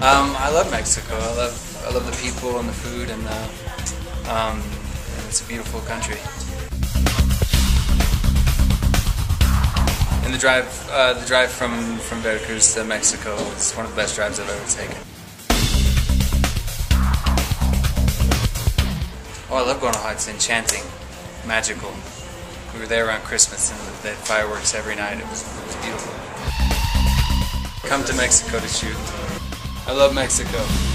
Um, I love Mexico. I love I love the people and the food and uh, um, it's a beautiful country. And the drive uh, the drive from from Veracruz to Mexico is one of the best drives I've ever taken. Oh, I love going to Hot. It's enchanting, magical. We were there around Christmas and they had fireworks every night. It was, it was beautiful. Come to Mexico to shoot. I love Mexico.